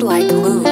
Like loop.